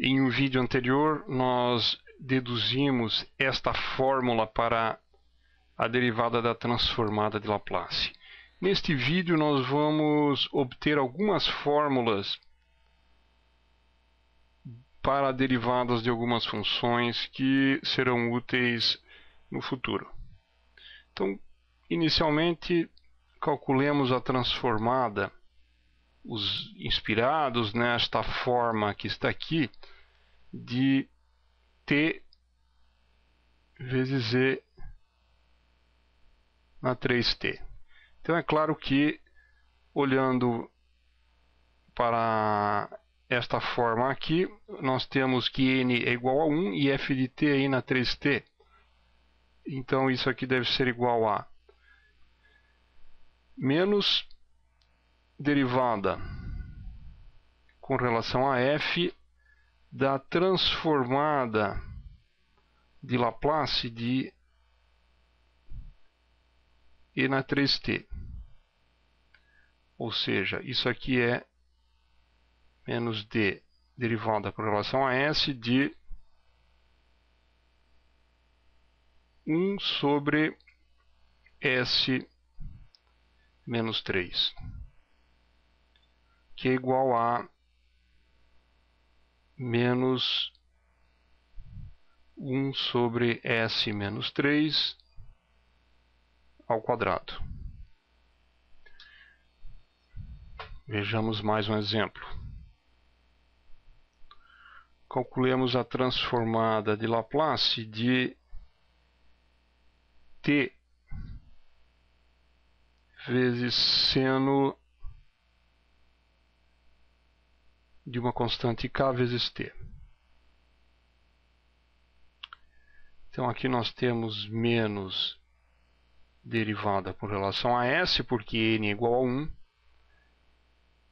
Em um vídeo anterior, nós deduzimos esta fórmula para a derivada da transformada de Laplace. Neste vídeo, nós vamos obter algumas fórmulas para derivadas de algumas funções que serão úteis no futuro. Então, inicialmente, calculemos a transformada, os inspirados nesta forma que está aqui, de t vezes z na 3t. Então é claro que, olhando para esta forma aqui, nós temos que n é igual a 1 e f de t aí na 3t. Então isso aqui deve ser igual a menos derivada com relação a f da transformada de Laplace de e na 3t. Ou seja, isso aqui é menos d derivada com relação a s de 1 sobre s menos 3, que é igual a menos 1 sobre s menos 3 ao quadrado. Vejamos mais um exemplo. Calculemos a transformada de Laplace de t vezes seno de uma constante k vezes t. Então aqui nós temos menos derivada com relação a s, porque n é igual a 1.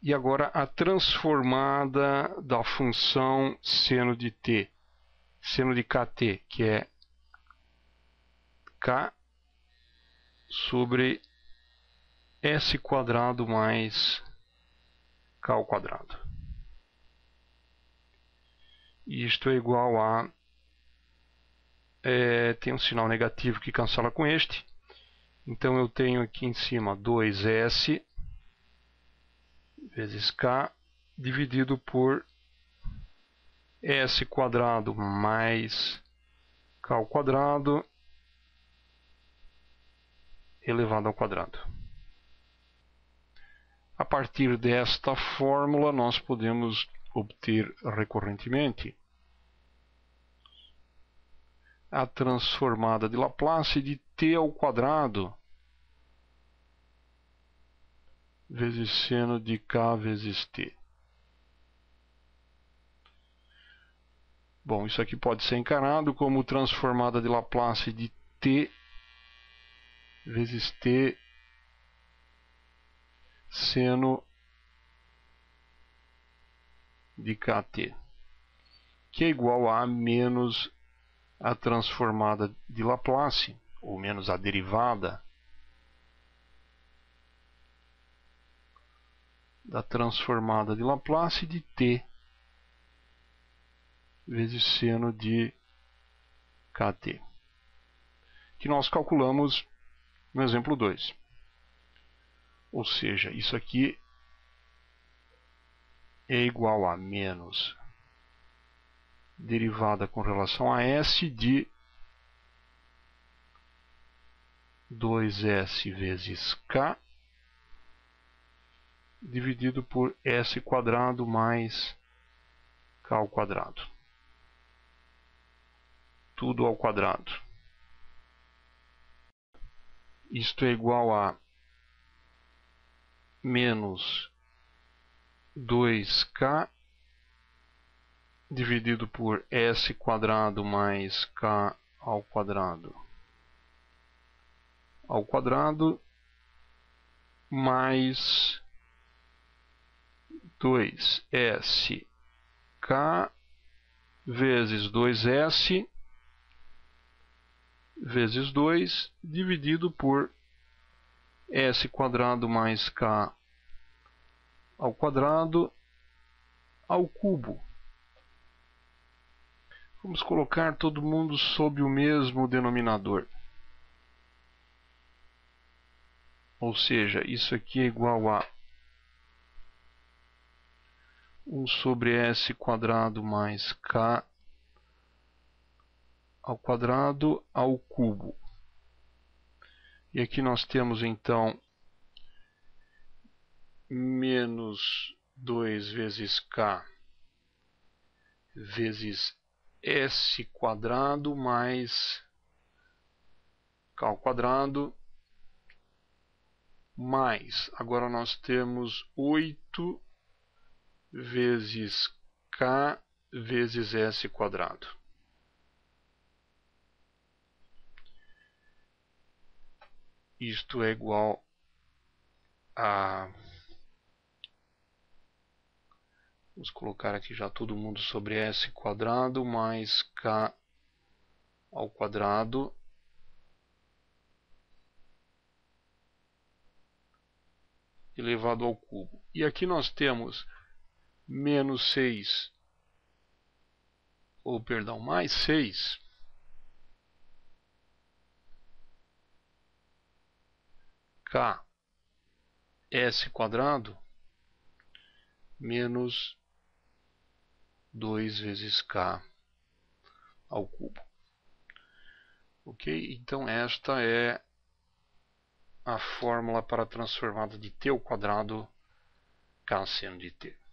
E agora a transformada da função seno de t, seno de kt, que é k sobre s quadrado mais k ao quadrado. Isto é igual a... É, tem um sinal negativo que cancela com este. Então eu tenho aqui em cima 2s vezes k dividido por s quadrado mais k ao quadrado elevado ao quadrado. A partir desta fórmula nós podemos obter recorrentemente a transformada de Laplace de t ao quadrado vezes seno de k vezes t. Bom, isso aqui pode ser encarado como transformada de Laplace de t vezes t seno de kt, que é igual a menos a transformada de Laplace, ou menos a derivada da transformada de Laplace de t vezes seno de kt, que nós calculamos no exemplo 2. Ou seja, isso aqui é igual a menos derivada com relação a s de 2s vezes k dividido por s quadrado mais k ao quadrado. Tudo ao quadrado. Isto é igual a menos 2k dividido por s quadrado mais k ao quadrado. Ao quadrado mais 2s k vezes 2s vezes 2 dividido por s quadrado mais k ao quadrado ao cubo Vamos colocar todo mundo sob o mesmo denominador. Ou seja, isso aqui é igual a 1 sobre s quadrado mais k ao quadrado ao cubo. E aqui nós temos então menos 2 vezes k vezes s quadrado mais k ao quadrado mais, agora nós temos 8 vezes k vezes s quadrado. Isto é igual a... Vamos colocar aqui já todo mundo sobre s quadrado mais k ao quadrado elevado ao cubo. E aqui nós temos menos 6, ou perdão, mais 6, k s quadrado menos 2 vezes k ao cubo. Ok? Então esta é a fórmula para a transformada de t ao quadrado K seno de t.